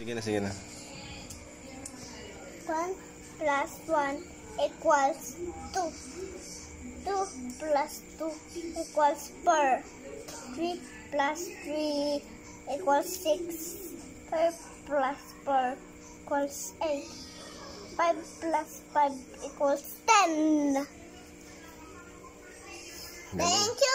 Sige na, sige na. 1 plus 1 equals 2. 2 plus 2 equals 4. 3 plus 3 equals 6. 5 plus 4 equals 8. 5 plus 5 equals 10. Thank you!